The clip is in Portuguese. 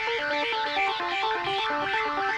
フフフフフ。